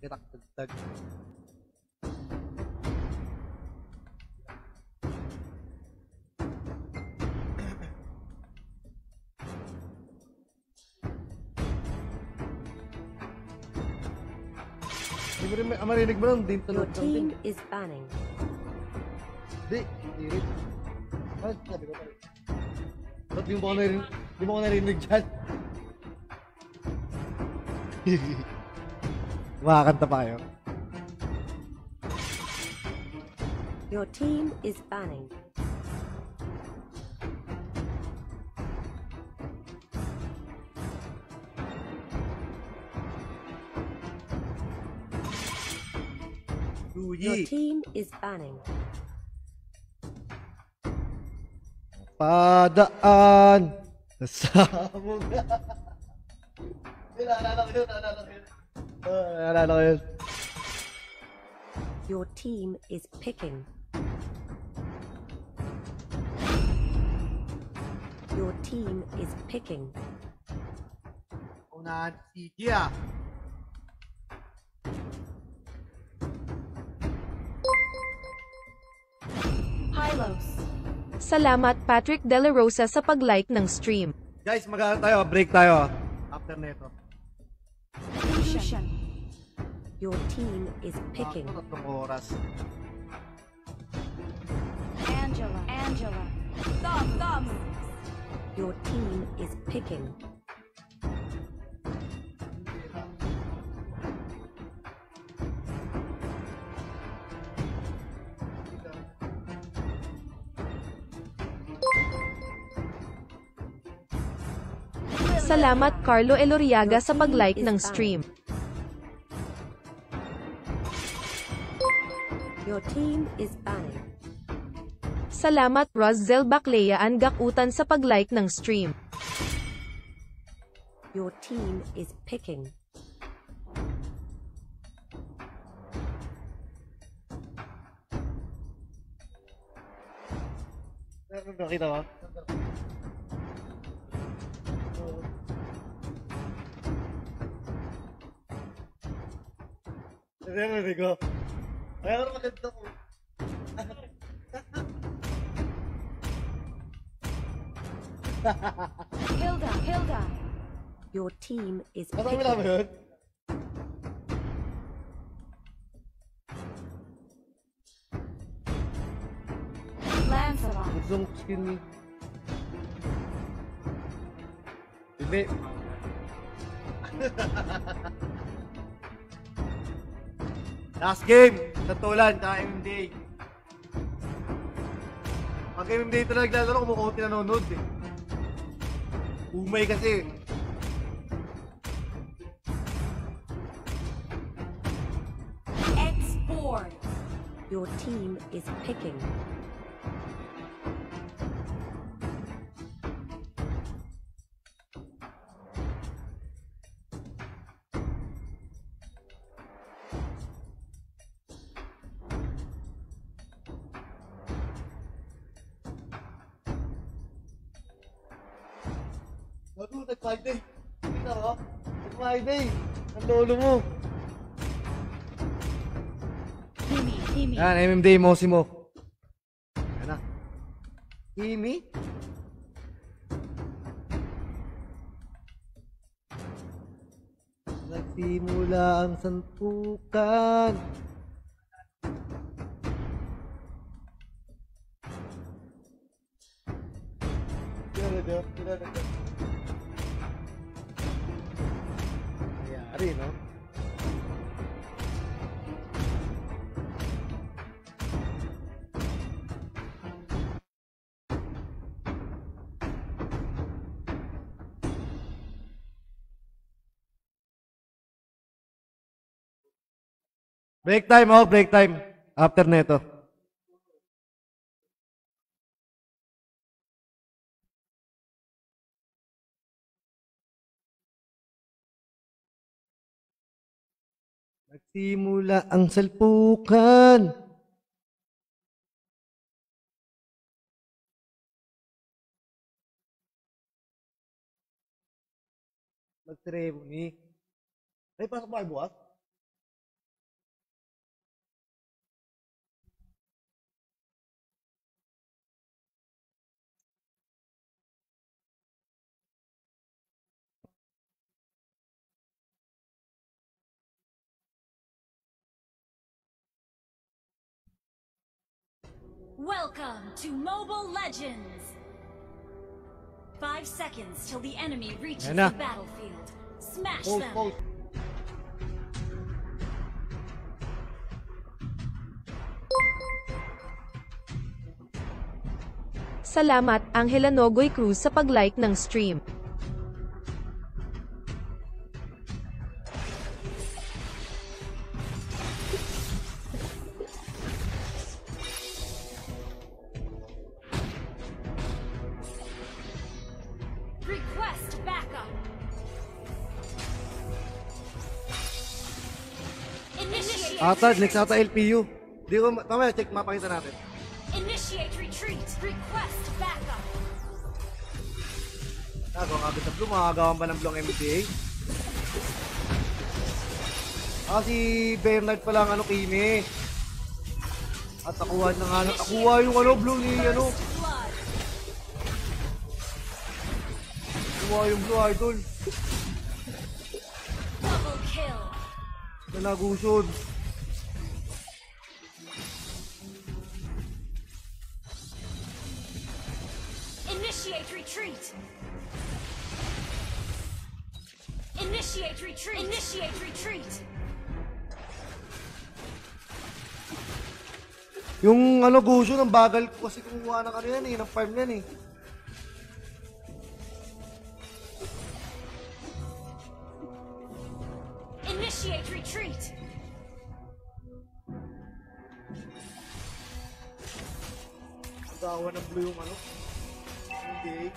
Hindi mo rin, ah, marinig mo lang, din Your tunog team is banning. Di, di rin. Ah, sabi ko pa rin. Ba't di mo ako narinig, di mo ako narinig dyan? Makakanta pa kayo? Your team is banning. Your team is banning. Padaan sa mga... Naalala ko yun, naalala ko yun. Ko yun. Your team is picking. Your team is picking. Unahan si Gia. Hylos. Salamat Patrick De La Rosa sa pag-like ng stream. Guys, mag tayo, break tayo. After neto. Lucian. Your team is picking. Tatlong oras. Angela. Angela. Thumb, thumb. Your team is picking. Salamat Carlo Eloriaga sa pag-like ng stream. Team is banning. Salamat Roszel Bacleaan Gakutan sa pag-like ng stream. Your team is picking. Nakita mo? Narinig ko. Kaya ako maganda ko. Hilda. Hilda. Your team is Kasama mo namin picking. yun? Lancelot. Gusto skin ni... Hindi. Last game! Tatulan, tsaka MMD. Pag MMD ito na naglalaro, kumukunti nanonood eh. Umay kasi. X4. Your team is picking. Bago, nag-Friday. Kita mo? Nag-Friday. Ang lolo mo. Himi. Himi. Yan, MMD Mosimo. Yan na. Kimi? Nagsimula ang santukan. Nangyari, no? Break time, oh, break time. After neto. Nagsimula ang salpukan. Mag-ceremony. Ay, pasok ba kayo bukas? Welcome to Mobile Legends! Five seconds till the enemy reaches the battlefield. Smash Post, them! post. Salamat Angela Nogoy Cruz sa pag-like ng stream. Initiate, Ata, next ata LPU. Di ko, ma- mamaya check, mapakita natin. initiate retreat! Request backup! Nga ba sa blue, makagawan ba ng blue ang MBA? Ah, si Bernard pala ang ano, Kimi. At nakuha na nga, nakuha yung ano, blue ni, ano, nakuha yung blue idol. Na nagusod. Initiate retreat! Initiate retreat! Initiate retreat! Yung ano, guso ng bagal ko kasi kumuha ng ano yan eh, ng farm yan eh. Ng blue yung ano. Hindi.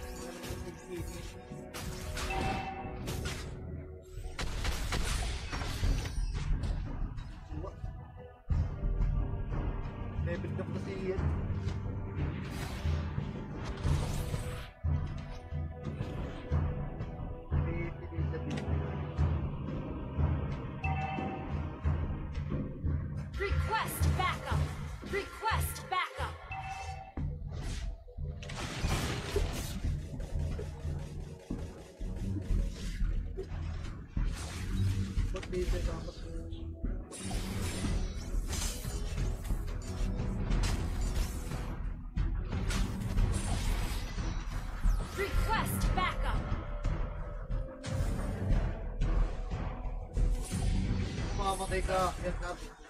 Level up kasi yan. Request backup! mamamatay ka? Yan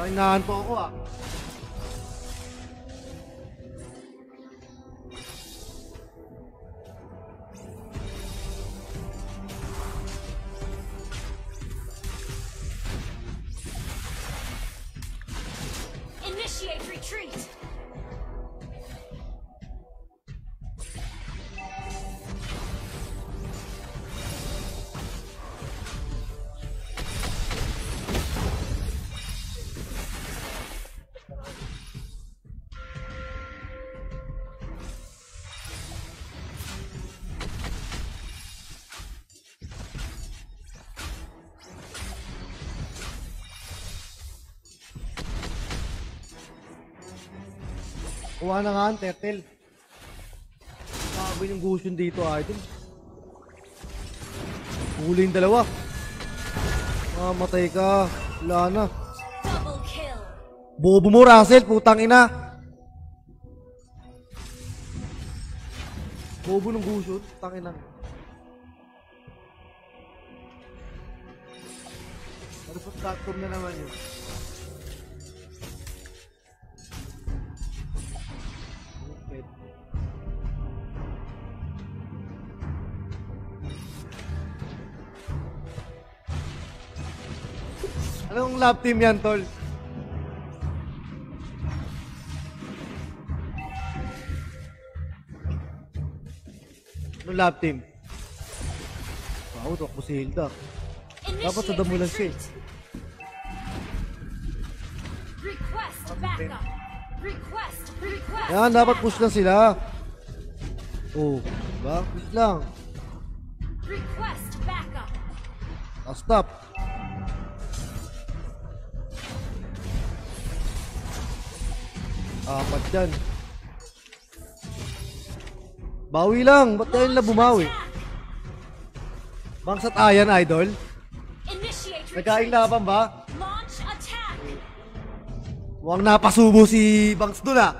attack! Parang inahan po ako ah. Kuha na nga ang turtle. Sabi yung gusto dito idol. Huli yung dalawa. Mamatay ka. Wala na. Bobo mo, Russell. Putang ina. Bobo ng gusto. Putang ina. Ano platform na naman yun? Lab team yan, tol? Anong lab team? Wow, takbo si Hilda. Dapat sa lang siya eh. retreat! Request backup! Request, request. Yan, dapat push lang sila. Oh, diba? Push lang. Request backup. Ah, stop. Apat yan. Bawi lang. Ba't kaya nila bumawi? Attack. Bangs at Ayan, idol. Nagkaing laban ba? Mukhang napasubo si Bangs dun ah.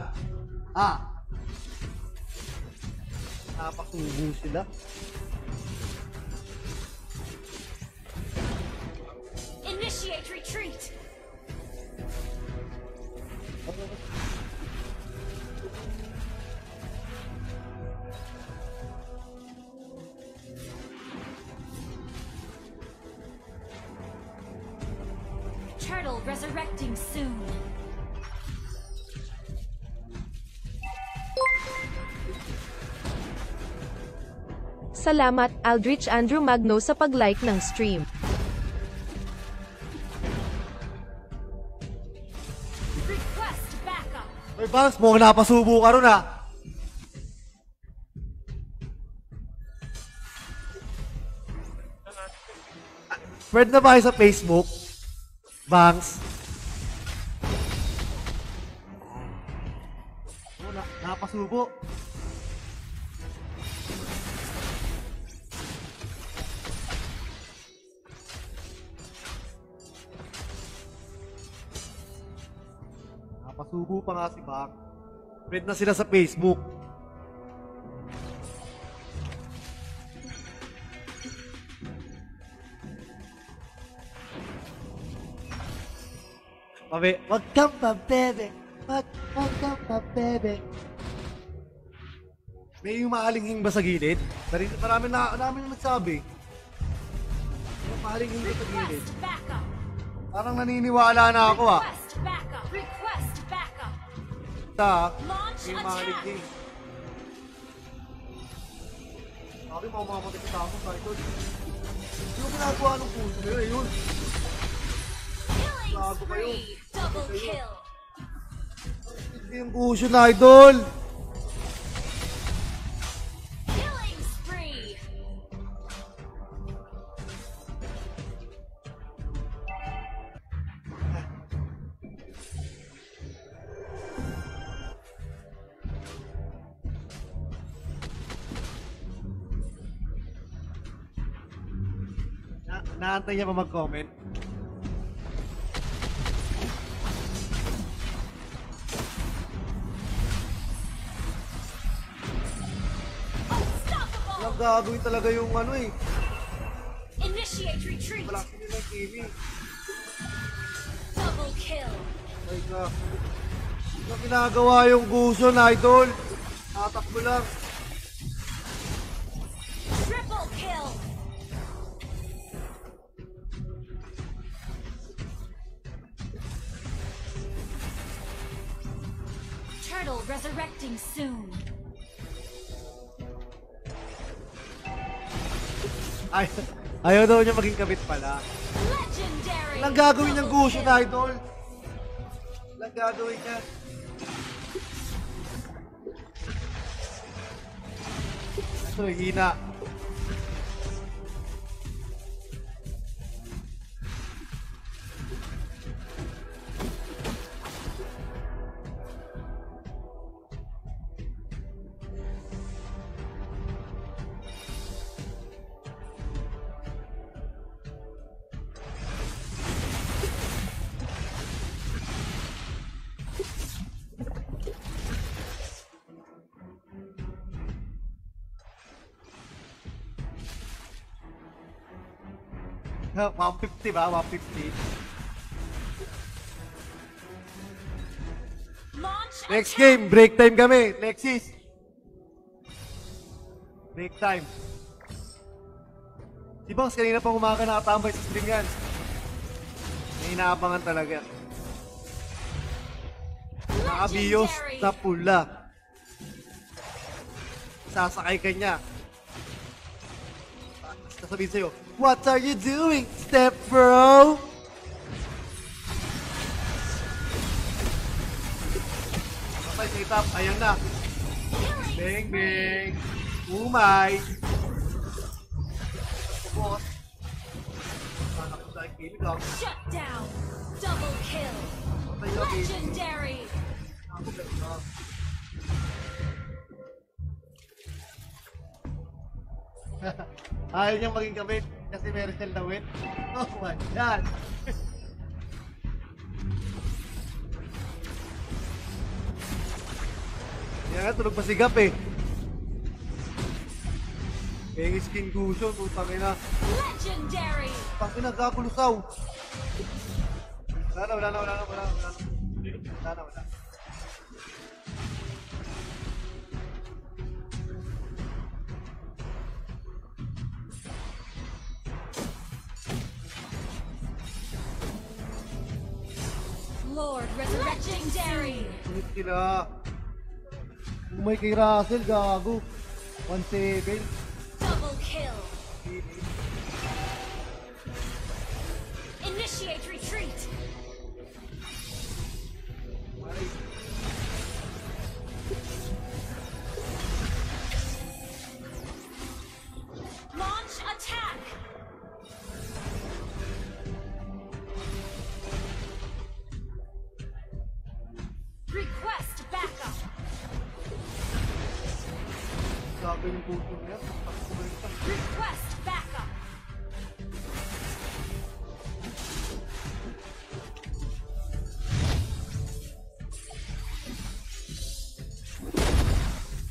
Ah. Napasubo sila. Initiate retreat. Turtle resurrecting soon. Salamat Aldrich Andrew Magno sa pag-like ng stream. May Bangs, mukhang napasubo ka ron ah. Friend na ba sa Facebook? Bangs? Oh, na napasubo. Napasubo pa nga si Bang. Friend na sila sa Facebook. Pabe, wag kang pabebe. Wag, wag kang pabebe. May umalinghing ba sa gilid? Narin, marami na, marami na nagsabi. May umalinghing ba sa gilid? Parang naniniwala na ako ah. Ta, Launch may attack. umalinghing. Sabi mo, mamamatay sa tamo sa ito. Sino ginagawa ng puso nila yun? Killing Gago kayo. Double kill. Hindi yung puso na idol. Naantay niya pa mag-comment. Walang gagawin talaga yung ano eh. Initiate retreat. Wala kasi nilang kimi. Double kill. Ay ka. Ano ginagawa yung gusto na idol? Tatakbo lang. Ay, ayaw daw niya maging kabit pala. Walang gagawin niyang gusto na idol. Walang gagawin niya. Ito, hina. 150 ba? 150. Launch Next game, break time kami. Lexis. Break time. Si Bangs, kanina pang umaga nakatambay sa stream yan. May inaabangan talaga. Nakabiyos na pula. Sasakay ka niya. Sasabihin sa'yo, What are you doing, step bro? Kitap, ayan na. Beng, beng. Umay. Boss. Anak ko sa kill lang. Shut down. Double kill. Patay na, baby. Legendary. Ako ganda. Ayaw niyang maging kabit kasi meron siyang lawit. Oh my God! Yan nga, tulog pa si Gap eh. Yung skin cushion, putang ina. Legendary. Pang ina, gagulusaw. Wala na, wala na, wala na, wala na. Wala na, wala na. Wala na. Lord Legendary. Sunod sila. Umay kay Russell, gago. 1-7. Double kill. Initiate Request backup.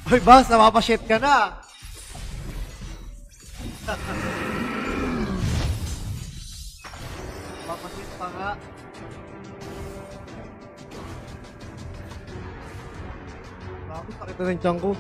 Hoy, boss, napapashit ka na. Papashit pa nga. Bakit sakit na ng tiyan ko?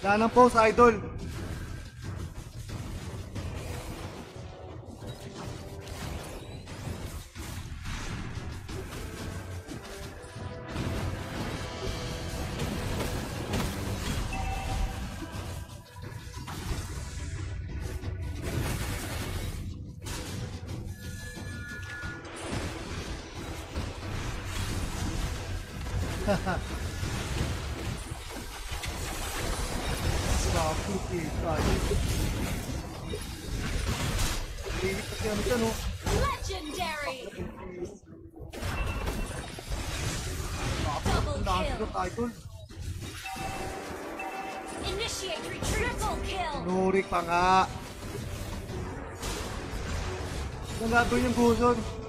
Wala nang post, idol. Ko, idol. Initiate. Triple kill. Nurik pa nga. Gagawin yung guson.